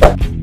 Bye.